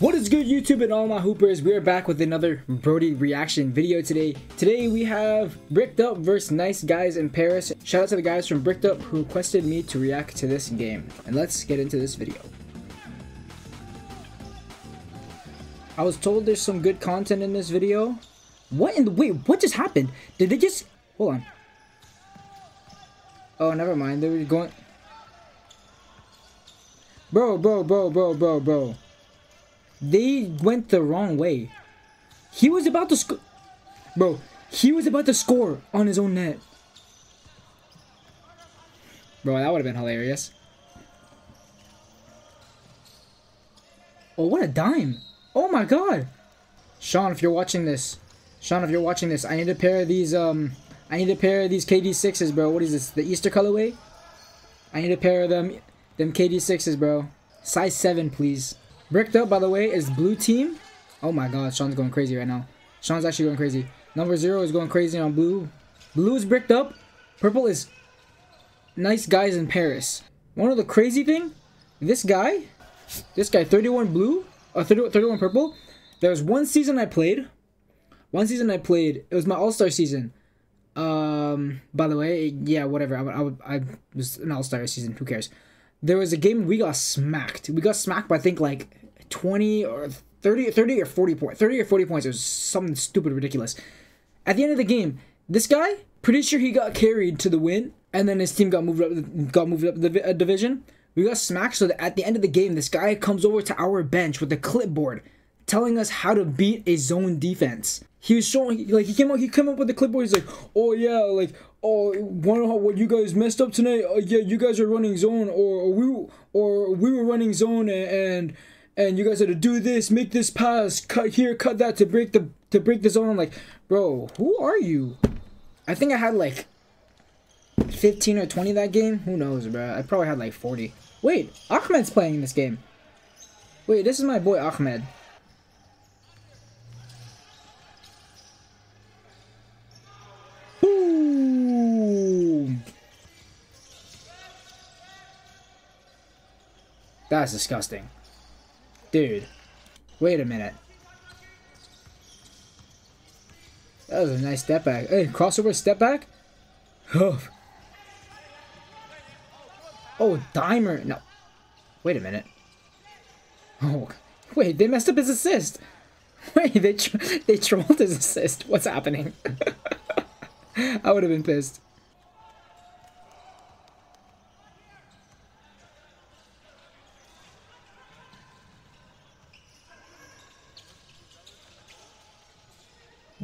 What is good YouTube and all my hoopers? We are back with another Brodie reaction video today. Today we have Bricked Up versus Nice Guys in Paris. Shout out to the guys from Bricked Up who requested me to react to this game. And let's get into this video. I was told there's some good content in this video. What in the wait, what just happened? Did they just hold on. Oh never mind, they were going Bro, bro, bro, bro, bro, bro. They went the wrong way. He was about to score. Bro, he was about to score on his own net. Bro, that would have been hilarious. Oh, what a dime. Oh my god. Sean, if you're watching this. Sean, if you're watching this, I need a pair of these, um... I need a pair of these KD6s, bro. What is this? The Easter colorway? I need a pair of them, them KD6s, bro. Size 7, please. Bricked up, by the way, is blue team. Oh my god, Sean's going crazy right now. Sean's actually going crazy. Number zero is going crazy on blue. Blue is bricked up. Purple is nice guys in Paris. One of the crazy thing, this guy, this guy, 31 blue, or uh, 30, 31 purple. There was one season I played. One season I played. It was my All-Star season. Um, by the way, yeah, whatever. I, I, I was an All-Star season. Who cares? there was a game we got smacked. We got smacked by I think like 20 or 30, 30 or 40 points. 30 or 40 points. It was something stupid, ridiculous. At the end of the game, this guy, pretty sure he got carried to the win, and then his team got moved up, got moved up the uh, division. We got smacked, so that at the end of the game, this guy comes over to our bench with a clipboard, telling us how to beat a zone defense. He was showing, like, he came up, he came up with the clipboard. He's like, "Oh yeah, like, oh, wonder how what you guys messed up tonight? Uh, yeah, you guys are running zone, or, or we or we were running zone, and and you guys had to do this, make this pass, cut here, cut that to break the to break the zone. I'm like, bro, who are you? I think I had like 15 or 20 that game. Who knows, bro? I probably had like 40. Wait, Ahmed's playing this game. Wait, this is my boy Ahmed. That's disgusting. Dude. Wait a minute. That was a nice step back. Hey, crossover step back? Oh. Dimer. No. Wait a minute. Oh. Wait, they messed up his assist. Wait, they, tr they trolled his assist. What's happening? I would have been pissed.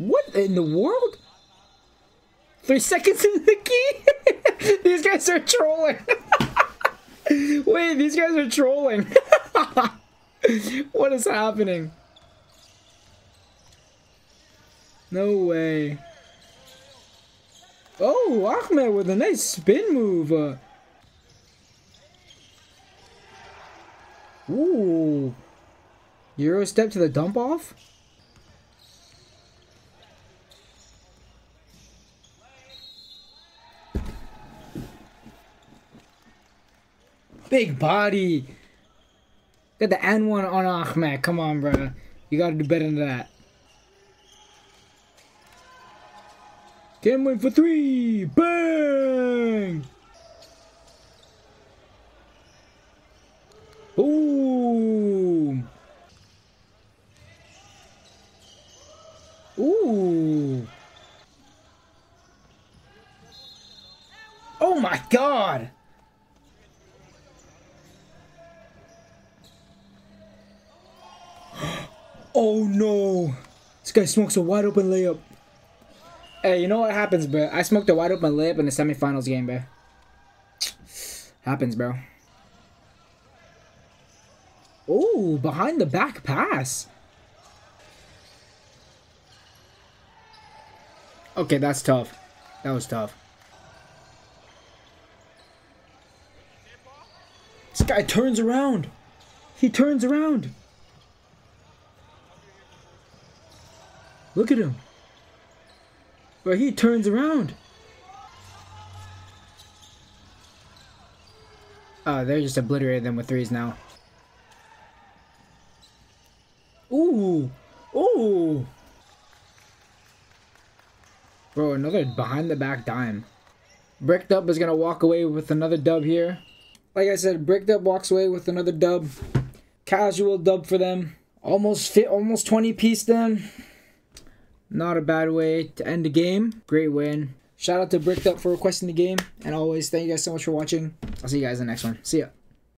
What in the world? Three seconds in the key? these guys are trolling. Wait, these guys are trolling. what is happening? No way. Oh, Ahmed with a nice spin move. Ooh. Euro step to the dump off? Big body. Got the N1 on Ahmed. Come on, bro. You gotta do better than that. Can't win for three. Bang! Boom! Ooh! Oh my god! Oh no! This guy smokes a wide open layup. Hey, you know what happens, bro? I smoked a wide open layup in the semifinals game, bro. Happens, bro. Oh, behind the back pass. Okay, that's tough. That was tough. This guy turns around. He turns around. Look at him. But he turns around. Oh, they're just obliterating them with threes now. Ooh. Ooh. Bro, another behind the back dime. Bricked Up is going to walk away with another dub here. Like I said, Bricked Up walks away with another dub. Casual dub for them. Almost fit, almost 20 piece then. Not a bad way to end the game. Great win. Shout out to Bricked Up for requesting the game. And always, thank you guys so much for watching. I'll see you guys in the next one. See ya.